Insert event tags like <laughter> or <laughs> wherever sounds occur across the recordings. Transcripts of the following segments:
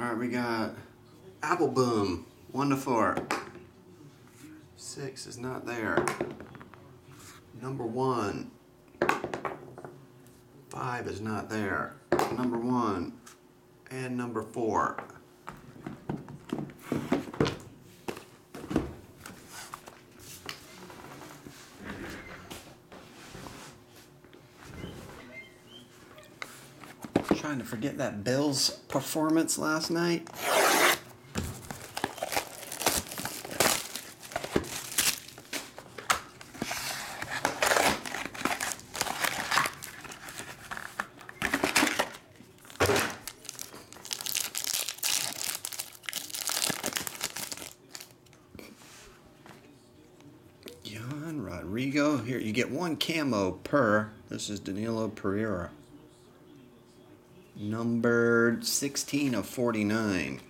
All right, we got Apple Boom, one to four. Six is not there. Number one. Five is not there. Number one and number four. Trying to forget that Bills performance last night. John Rodrigo. Here, you get one camo per. This is Danilo Pereira. Numbered 16 of 49.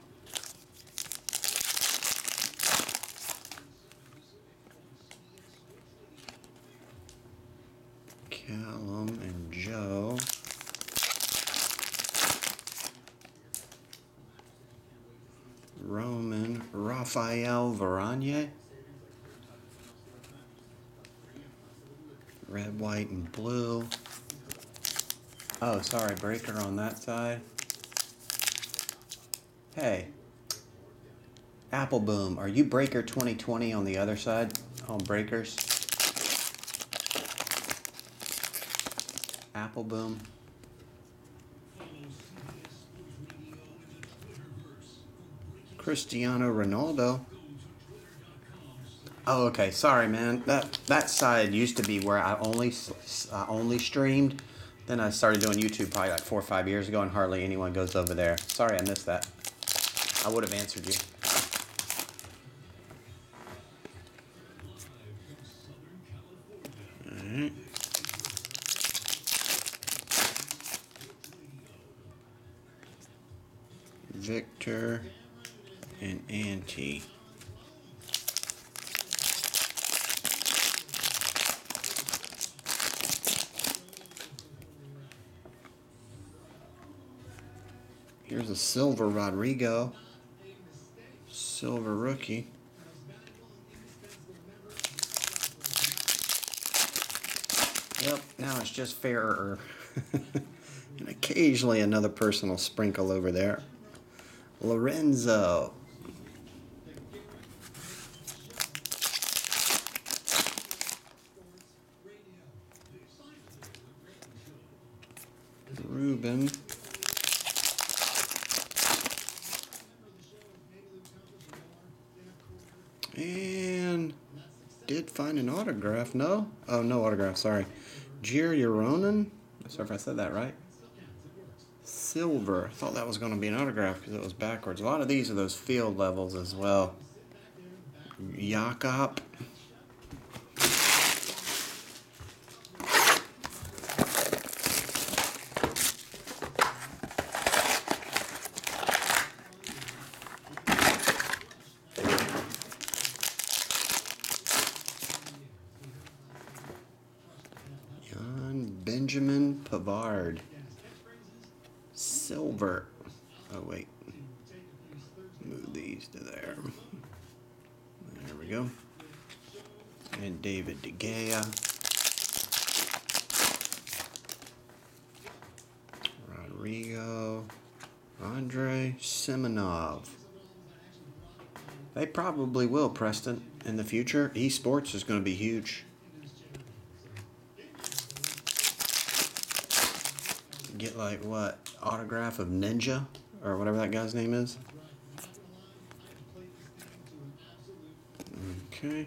Callum and Joe. Roman Rafael Varane. Red, white, and blue. Oh, sorry, breaker on that side. Hey. Apple Boom, are you breaker 2020 on the other side? On breakers? Apple Boom. Cristiano Ronaldo. Oh, okay. Sorry, man. That that side used to be where I only I only streamed. Then I started doing YouTube probably like four or five years ago, and hardly anyone goes over there. Sorry, I missed that. I would have answered you. Alright. Victor and Auntie. Here's a silver Rodrigo. Silver rookie. Yep, now it's just fairer. <laughs> and occasionally another person will sprinkle over there. Lorenzo. Ruben. And did find an autograph. No? Oh, no autograph. Sorry. Jir. Sorry if I said that right. Silver. I thought that was going to be an autograph because it was backwards. A lot of these are those field levels as well. Jakob. Benjamin Pavard. Silver. Oh, wait. Move these to there. There we go. And David De Gea. Rodrigo. Andre Semenov. They probably will, Preston. In the future, esports is going to be huge. Get like what? Autograph of Ninja? Or whatever that guy's name is. Okay.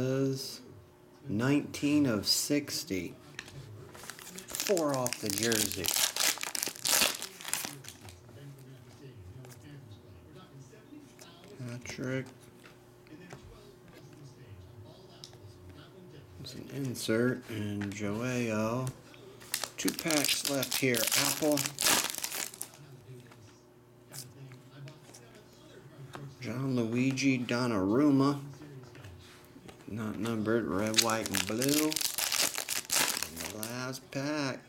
19 of 60. Four off the jersey. Patrick. It's an insert and Joao. Two packs left here. Apple. Gianluigi Donnarumma. Not numbered. Red, white, and blue. And the last pack.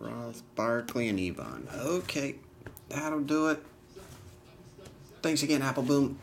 Ross Barkley and Yvonne. Okay. That'll do it. Thanks again, Apple Boom.